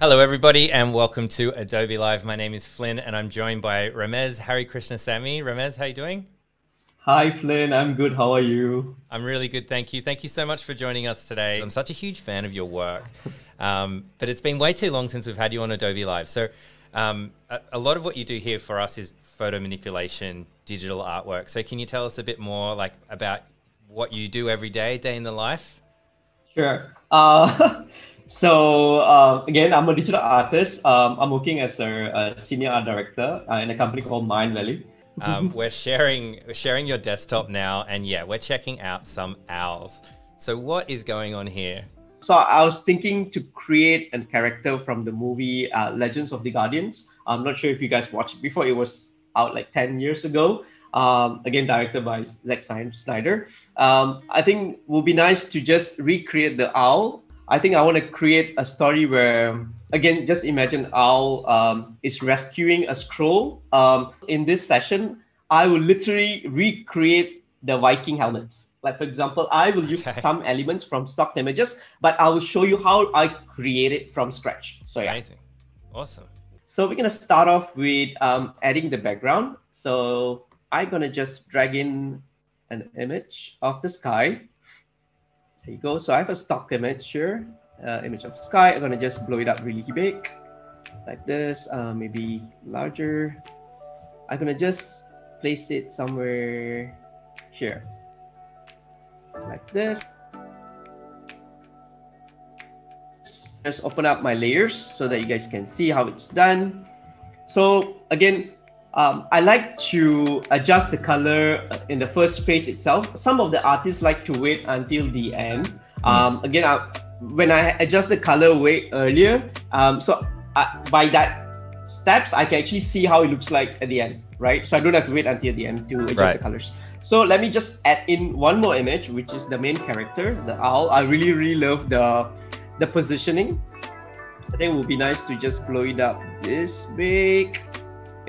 Hello, everybody, and welcome to Adobe Live. My name is Flyn, and I'm joined by Ramez Hari Krishna Sami. Rames, how you doing? Hi, Flyn. I'm good. How are you? I'm really good, thank you. Thank you so much for joining us today. I'm such a huge fan of your work, um, but it's been way too long since we've had you on Adobe Live. So, um, a, a, lot of what you do here for us is photo manipulation, digital artwork. So, can you tell us a bit more, like about what you do every day, day in the life? Sure. Uh, So uh, again, I'm a digital artist. Um, I'm working as a, a senior art director uh, in a company called Mindvalley. um, we're sharing we're sharing your desktop now, and yeah, we're checking out some owls. So what is going on here? So I was thinking to create a character from the movie uh, Legends of the Guardians. I'm not sure if you guys watched it before. It was out like 10 years ago. Um, again, directed by Zack Snyder. Um, I think it would be nice to just recreate the owl I think I want to create a story where, again, just imagine Owl um, is rescuing a scroll. Um, in this session, I will literally recreate the Viking helmets. Like, for example, I will use okay. some elements from stock images, but I will show you how I create it from scratch. So, yeah. Amazing. Awesome. So, we're going to start off with um, adding the background. So, I'm going to just drag in an image of the sky. There you go. So I have a stock image here, uh, image of the sky. I'm gonna just blow it up really big, like this, uh, maybe larger. I'm gonna just place it somewhere here, like this. Just open up my layers so that you guys can see how it's done. So again, um, I like to adjust the color in the first phase itself. Some of the artists like to wait until the end. Um, again, I, when I adjust the color way earlier, um, so I, by that steps, I can actually see how it looks like at the end, right? So I don't have to wait until the end to adjust right. the colors. So let me just add in one more image, which is the main character, the owl. I really, really love the the positioning. I think it would be nice to just blow it up this big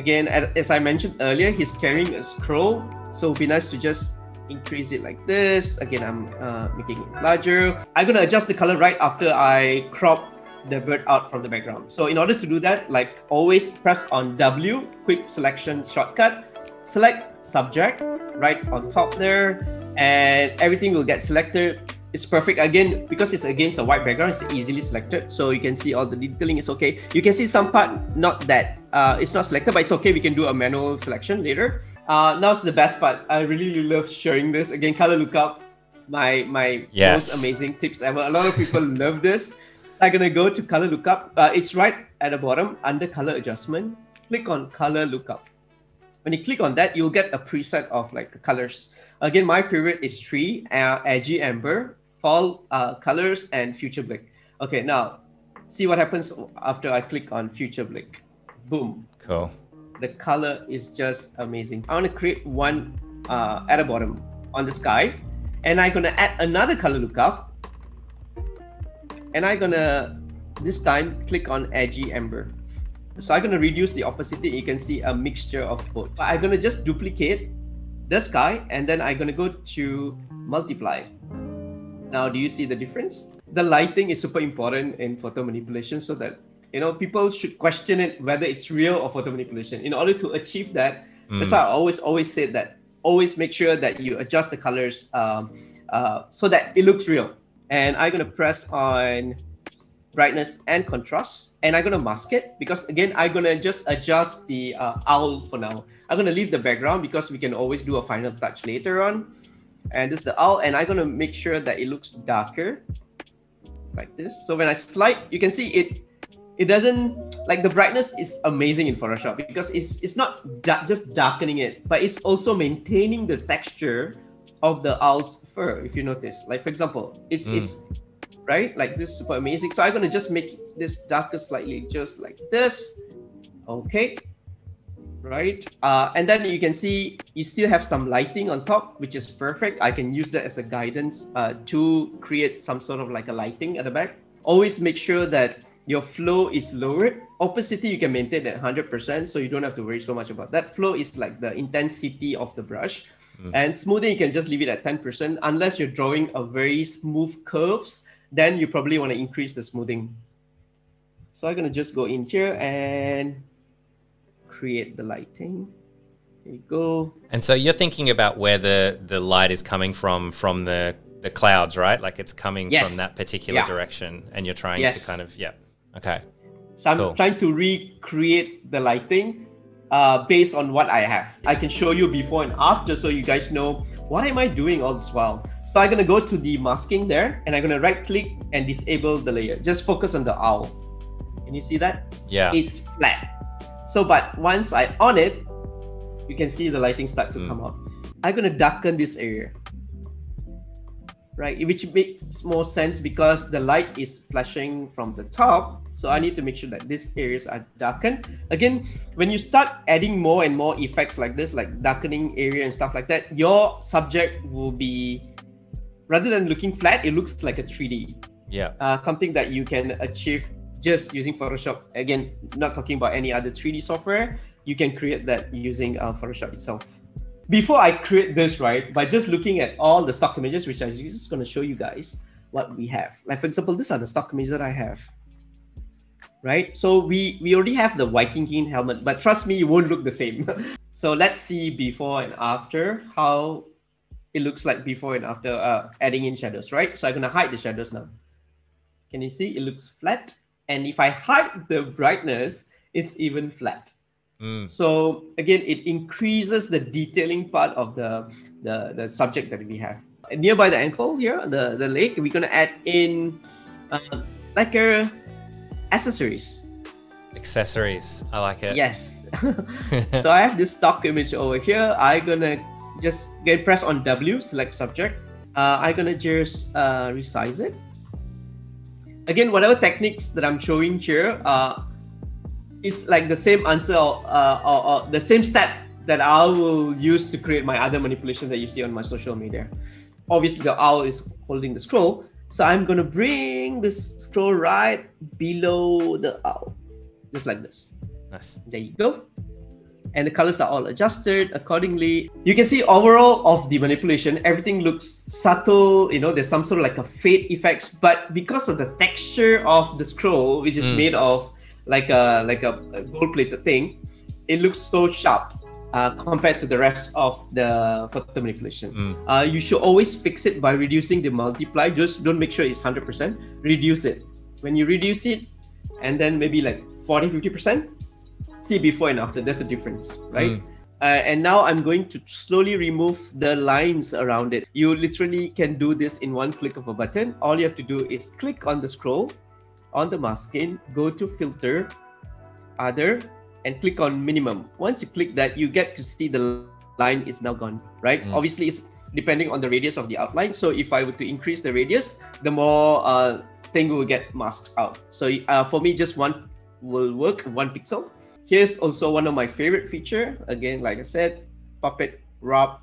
Again, as I mentioned earlier, he's carrying a scroll, so it'd be nice to just increase it like this. Again, I'm uh, making it larger. I'm gonna adjust the color right after I crop the bird out from the background. So in order to do that, like always press on W, quick selection shortcut, select subject right on top there, and everything will get selected it's perfect. Again because it's against a white background it's easily selected. So you can see all the detailing is okay. You can see some part not that uh, it's not selected but it's okay. We can do a manual selection later. Uh, now's the best part. I really love sharing this. Again color lookup my my yes. most amazing tips ever. A lot of people love this. So i'm gonna go to color lookup uh, it's right at the bottom under color adjustment. Click on color lookup when you click on that you'll get a preset of like colors. Again my favorite is tree uh, edgy amber fall uh, colors and future blink. Okay, now see what happens after I click on future blink. Boom. Cool. The color is just amazing. I want to create one uh, at the bottom on the sky, and I'm gonna add another color lookup, and I'm gonna this time click on edgy amber. So I'm gonna reduce the opacity. You can see a mixture of both. I'm gonna just duplicate the sky, and then I'm gonna go to multiply. Now, do you see the difference? The lighting is super important in photo manipulation so that you know people should question it whether it's real or photo manipulation. In order to achieve that, mm. that's why I always always say that always make sure that you adjust the colors um, uh, so that it looks real. And I'm gonna press on brightness and contrast and i'm going to mask it because again i'm going to just adjust the uh, owl for now i'm going to leave the background because we can always do a final touch later on and this is the owl and I'm gonna make sure that it looks darker like this. So when I slide, you can see it it doesn't like the brightness is amazing in Photoshop because it's it's not da- just darkening it, but it's also maintaining the texture of the owl's fur. If you notice, like for example, it's mm. it's right like this is super amazing. So I'm gonna just make this darker slightly, just like this. Okay, right? Uh, and then you can see you still have some lighting on top, which is perfect. I can use that as a guidance uh, to create some sort of like a lighting at the back. Always make sure that your flow is lowered. Opacity, you can maintain at 100%, so you don't have to worry so much about that. Flow is like the intensity of the brush. Mm. And smoothing, you can just leave it at 10%. Unless you're drawing a very smooth curves, then you probably want to increase the smoothing So I'm gonna just go in here and create the lighting. There you go. And so you're thinking about where the, the light is coming from from the, the clouds, right? Like it's coming Yes. from that particular Yeah. direction and you're trying Yes. to kind of yeah. Okay. So I'm Cool. trying to recreate the lighting uh, based on what I have. I can show you before and after so you guys know what am I doing all this while. So I'm gonna go to the masking there and I'm gonna right click and disable the layer. Just focus on the owl. Can you see that? Yeah. It's flat. So but once I on it, you can see the lighting start to Mm. come up. I'm gonna darken this area. Right, which makes more sense because the light is flashing from the top. So I need to make sure that these areas are darkened. Again, when you start adding more and more effects like this, like darkening area and stuff like that, your subject will be rather than looking flat, it looks like a 3D yeah. uh, something that you can achieve just using Photoshop. Again, not talking about any other 3D software. You can create that using uh, Photoshop itself. Before I create this, right, by just looking at all the stock images, which I'm just going to show you guys what we have. Like for example, these are the stock images that I have. Right, so we we already have the Viking King helmet, but trust me, it won't look the same. so let's see before and after how it looks like before and after uh, adding in shadows. Right, so I'm gonna hide the shadows now. Can you see it looks flat? And if I hide the brightness, it's even flat. Mm. So again, it increases the detailing part of the, the, the subject that we have. And nearby the ankle here, the, the leg, we're gonna add in uh, like a accessories. Accessories. I like it. Yes. so I have this stock image over here. I'm gonna just get press on W, select subject. Uh, I'm gonna just uh, resize it. Again, whatever techniques that I'm showing here, uh, is like the same answer or, uh, or, or the same step that I will use to create my other manipulations that you see on my social media. Obviously, the owl is holding the scroll, so I'm gonna bring this scroll right below the owl, just like this. Nice. There you go. And the colors are all adjusted accordingly. You can see overall of the manipulation, everything looks subtle. You know, there's some sort of like a fade effects, but because of the texture of the scroll, which is Mm. made of like a like a, a gold-plated thing, it looks so sharp uh, compared to the rest of the photo manipulation. Mm. Uh, you should always fix it by reducing the multiply. Just don't make sure it's 100%. Reduce it. When you reduce it, and then maybe like 40, 50%, see before and after. There's a difference, right? Mm. Uh, and now I'm going to slowly remove the lines around it. You literally can do this in one click of a button. All you have to do is click on the scroll, on the masking, go to filter, other, and click on minimum. Once you click that, you get to see the line is now gone, right? Mm. Obviously, it's depending on the radius of the outline. So if I were to increase the radius, the more uh, thing will get masked out. So uh, for me, just one will work, one pixel. Here's also one of my favorite feature. Again, like I said, puppet warp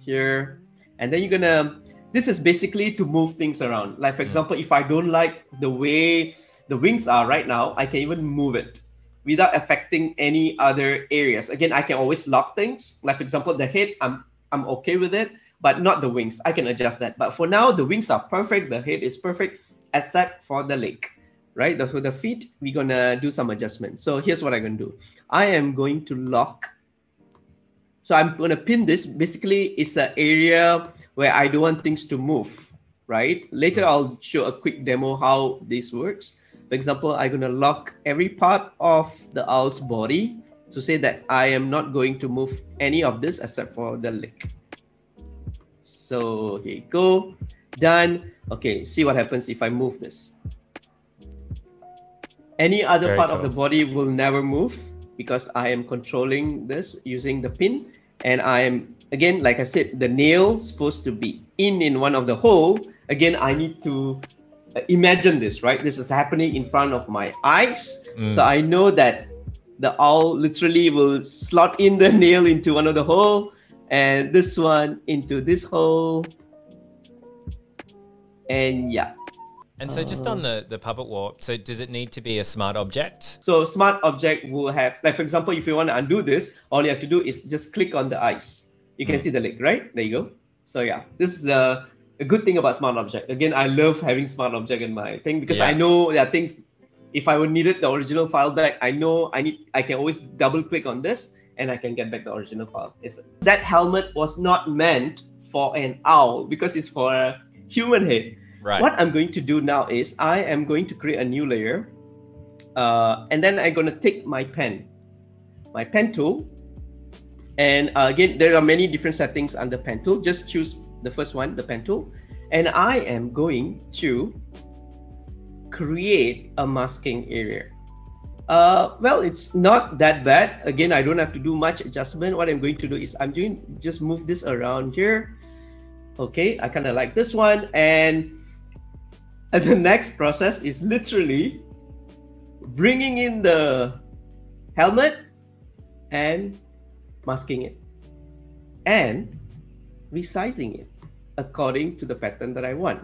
here, and then you're gonna. This is basically to move things around. Like for Mm. example, if I don't like the way the wings are right now, I can even move it without affecting any other areas. Again, I can always lock things. Like for example, the head, I'm I'm okay with it, but not the wings. I can adjust that. But for now, the wings are perfect. The head is perfect, except for the leg, right? So the feet, we're gonna do some adjustments. So here's what I'm gonna do. I am going to lock. So I'm gonna pin this. Basically, it's an area where I don't want things to move, right? Later, I'll show a quick demo how this works. For example, I'm gonna lock every part of the owl's body to say that I am not going to move any of this except for the leg. So here you go, done. Okay, see what happens if I move this. Any other Very part of the body will never move because I am controlling this using the pin. And I am, again, like I said, the nail supposed to be in in one of the hole. Again, I need to uh, imagine this, right? This is happening in front of my eyes. Mm. So I know that the owl literally will slot in the nail into one of the hole and this one into this hole. And yeah. And so just on the, the puppet warp, so does it need to be a smart object? So smart object will have, like for example, if you want to undo this, all you have to do is just click on the eyes. You can Mm. see the leg, right? There you go. So yeah, this is the a good thing about smart object. Again, I love having smart object in my thing because I know there are things if I would needed the original file back, I know I need I can always double click on this and I can get back the original file. It's, that helmet was not meant for an owl because it's for a human head. Right. What I'm going to do now is I am going to create a new layer, uh, and then I'm going to take my pen, my pen tool, and uh, again there are many different settings under pen tool. Just choose the first one, the pen tool, and I am going to create a masking area. Uh, well, it's not that bad. Again, I don't have to do much adjustment. What I'm going to do is I'm doing just move this around here. Okay, I kind of like this one. And, and the next process is literally bringing in the helmet and masking it and resizing it according to the pattern that I want.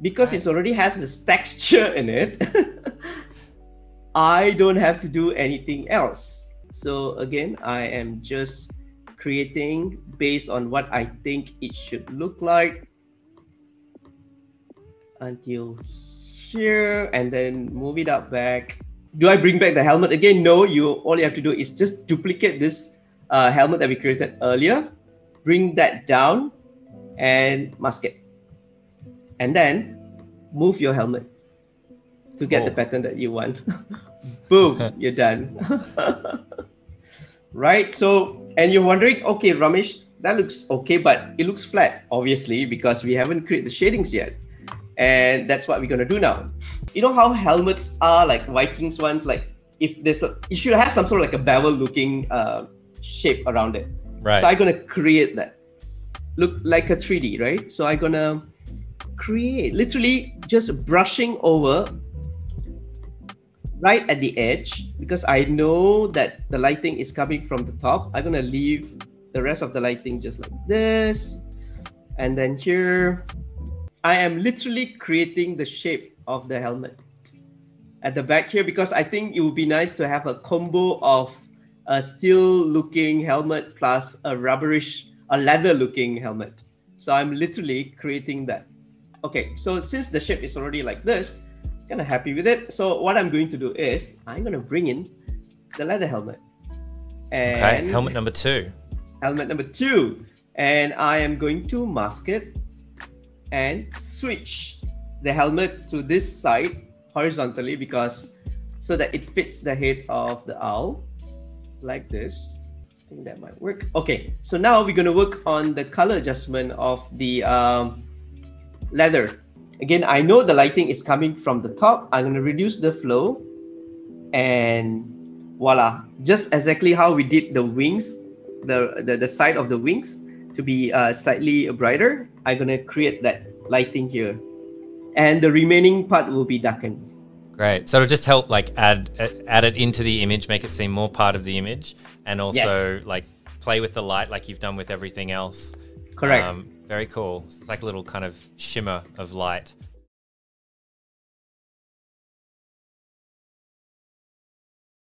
Because it already has this texture in it, I don't have to do anything else. So again, I am just creating based on what I think it should look like until here and then move it up back. Do I bring back the helmet again? No, you all you have to do is just duplicate this uh, helmet that we created earlier, bring that down and mask it. And then move your helmet to get oh. the pattern that you want. Boom, you're done. right? So, and you're wondering, okay, Ramesh, that looks okay, but it looks flat, obviously, because we haven't created the shadings yet. And that's what we're gonna do now. You know how helmets are like Vikings ones, like if there's a, you should have some sort of like a bevel looking uh, shape around it. Right. So I'm gonna create that. Look like a 3D, right? So I'm gonna create literally just brushing over right at the edge because I know that the lighting is coming from the top. I'm gonna leave the rest of the lighting just like this. And then here, I am literally creating the shape of the helmet at the back here because I think it would be nice to have a combo of a steel looking helmet plus a rubberish, a leather looking helmet. So I'm literally creating that. Okay, so since the shape is already like this, kind of happy with it. So what I'm going to do is I'm going to bring in the leather helmet. And okay, helmet number two. Helmet number two. And I am going to mask it and switch the helmet to this side horizontally because so that it fits the head of the owl like this. I think that might work. Okay, so now we're going to work on the color adjustment of the um, leather Again, I know the lighting is coming from the top. I'm going to reduce the flow and voila, just exactly how we did the wings, the, the, the side of the wings to be uh, slightly brighter. I'm going to create that lighting here. And the remaining part will be darkened. Great. So it'll just help like add add it into the image, make it seem more part of the image, and also yes. like play with the light like you've done with everything else. Correct. Um, very cool. It's like a little kind of shimmer of light